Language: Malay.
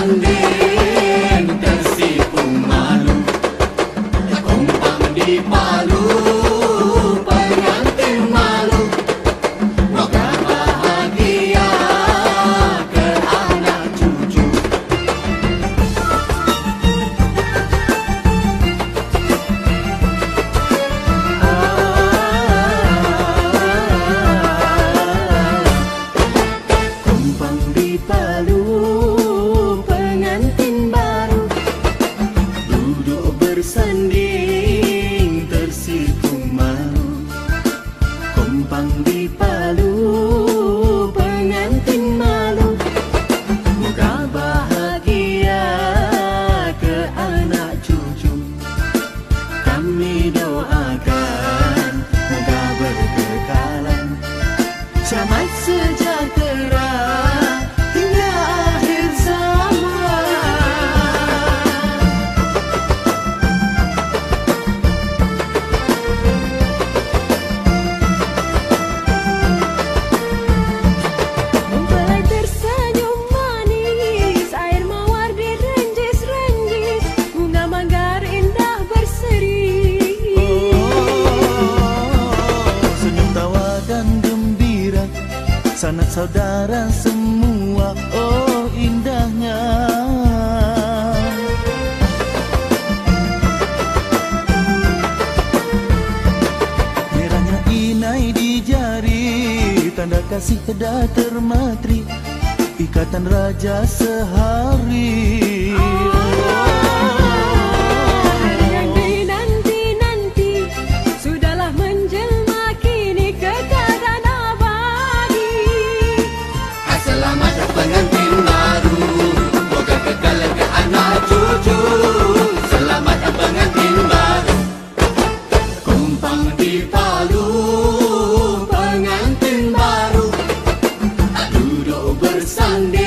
Andin tersipu malu. Kumpang di Palu. lalu muka bahagia ke anak cucu. Kami doakan muka sama sejahtera. Sanak saudara semua Oh indahnya. Merahnya inai di jari Tanda kasih dah termatri Ikatan raja sehari Pang di palu pengantin baru duduk Sunday.